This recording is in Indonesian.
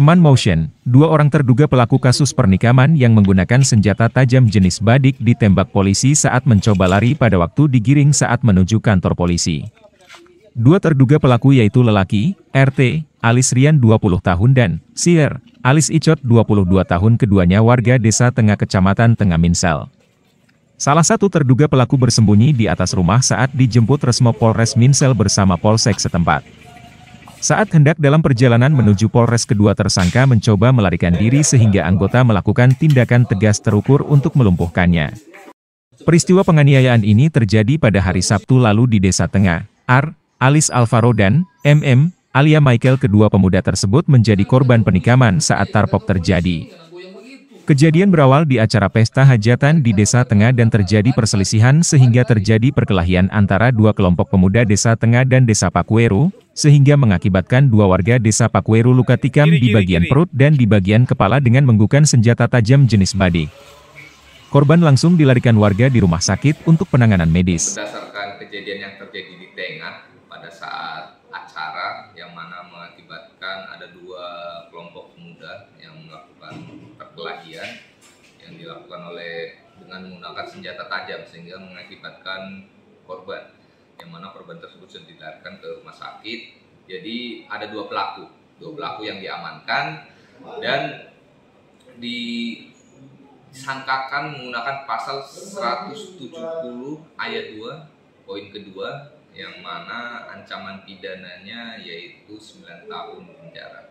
Teman Motion, dua orang terduga pelaku kasus pernikaman yang menggunakan senjata tajam jenis badik ditembak polisi saat mencoba lari pada waktu digiring saat menuju kantor polisi. Dua terduga pelaku yaitu lelaki, RT, Alis Rian 20 tahun dan Sier, Alis Icot 22 tahun keduanya warga desa Tengah Kecamatan Tengah Minsel. Salah satu terduga pelaku bersembunyi di atas rumah saat dijemput Resmo Polres Minsel bersama Polsek setempat. Saat hendak dalam perjalanan menuju Polres kedua tersangka mencoba melarikan diri sehingga anggota melakukan tindakan tegas terukur untuk melumpuhkannya. Peristiwa penganiayaan ini terjadi pada hari Sabtu lalu di Desa Tengah, Ar, Alis Alvaro dan MM, Alia Michael kedua pemuda tersebut menjadi korban penikaman saat tarpok terjadi. Kejadian berawal di acara pesta hajatan di Desa Tengah dan terjadi perselisihan sehingga terjadi perkelahian antara dua kelompok pemuda Desa Tengah dan Desa Pakweru, sehingga mengakibatkan dua warga Desa Pakweru luka tikam di bagian perut dan di bagian kepala dengan menggunakan senjata tajam jenis badik. Korban langsung dilarikan warga di rumah sakit untuk penanganan medis. Berdasarkan kejadian yang terjadi di Tengah pada saat acara yang mana mengakibatkan ada dua kelompok pemuda yang melakukan yang dilakukan oleh dengan menggunakan senjata tajam sehingga mengakibatkan korban. Yang mana korban tersebut sudah dilarikan ke rumah sakit. Jadi ada dua pelaku. Dua pelaku yang diamankan dan disangkakan menggunakan pasal 170 ayat 2 poin kedua yang mana ancaman pidananya yaitu 9 tahun penjara